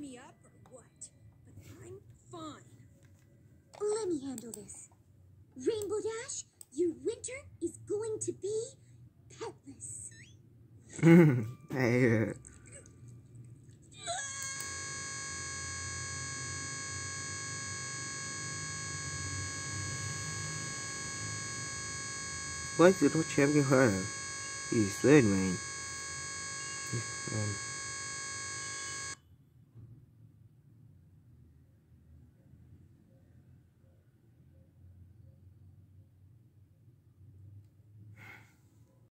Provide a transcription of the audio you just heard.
Me up or what? But I'm fine. Let me handle this. Rainbow Dash, your winter is going to be petless. I hear. Why it not champion her? He's sweating, man. Um,